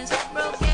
is broken.